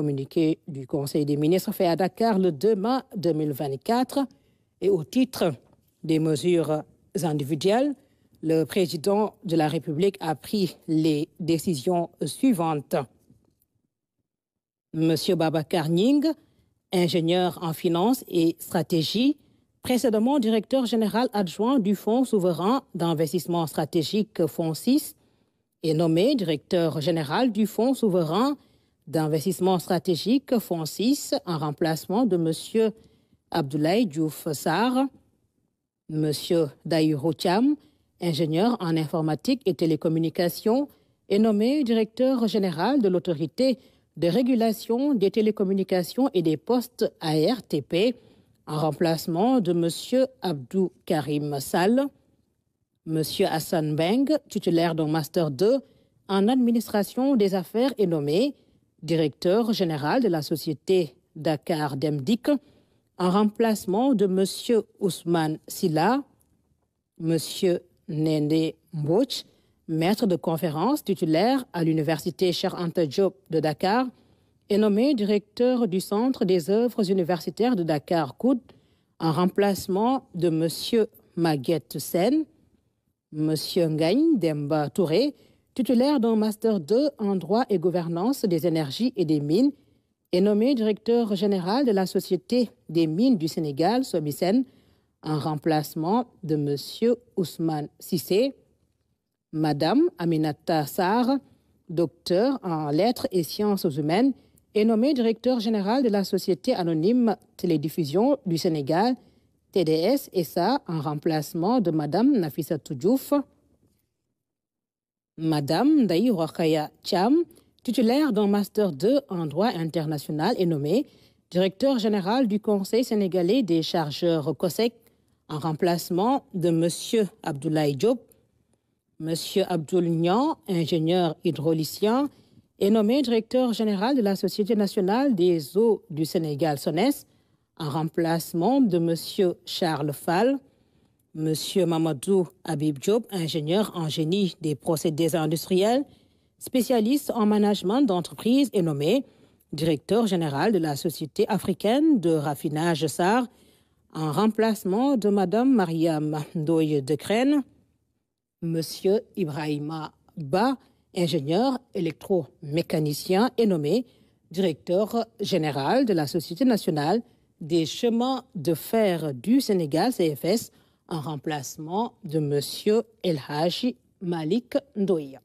communiqué du Conseil des ministres fait à Dakar le 2 mai 2024 et au titre des mesures individuelles, le président de la République a pris les décisions suivantes. Monsieur Babacar Ning, ingénieur en finance et stratégie, précédemment directeur général adjoint du Fonds souverain d'investissement stratégique Fonds 6, est nommé directeur général du Fonds souverain d'investissement stratégique Fonds 6 en remplacement de M. Abdoulaye Diouf Sarr. M. Daïro Cham, ingénieur en informatique et télécommunications, est nommé directeur général de l'autorité de régulation des télécommunications et des postes ARTP en remplacement de M. Abdou Karim Sall. M. Hassan Beng, titulaire d'un Master 2 en administration des affaires, est nommé directeur général de la société Dakar Demdik en remplacement de M. Ousmane Silla. M. Nende Mbouch, maître de conférence titulaire à l'université Cher de Dakar, est nommé directeur du Centre des œuvres universitaires de Dakar Koud en remplacement de M. Maguette Sen. M. Ngagne Demba Touré, titulaire d'un Master 2 en droit et gouvernance des énergies et des mines, est nommé directeur général de la Société des mines du Sénégal, SOMISEN, en remplacement de M. Ousmane Sissé. Madame Aminata Sarr, docteur en lettres et sciences humaines, est nommée directeur général de la Société anonyme Télédiffusion du Sénégal, TDS et ça en remplacement de Madame Nafisa Toudjouf. Madame Daï Wakaya Cham, titulaire d'un Master 2 en droit international, est nommée directeur général du Conseil sénégalais des chargeurs COSEC en remplacement de M. Abdoulaye Diop. M. Abdoul Nian, ingénieur hydraulicien, est nommé directeur général de la Société nationale des eaux du Sénégal, SONES, en remplacement de M. Charles Fall. M. Mamadou Habib Diop, ingénieur en génie des procédés industriels, spécialiste en management d'entreprise, est nommé directeur général de la Société africaine de raffinage SAR, en remplacement de Mme Mariam Doye de Crène. M. Ibrahima Ba, ingénieur électromécanicien, est nommé directeur général de la Société nationale des chemins de fer du Sénégal, CFS, en remplacement de M. El Haji Malik Ndoya.